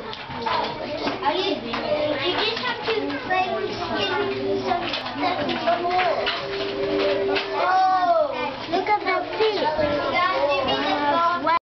Are you, you just have to play with some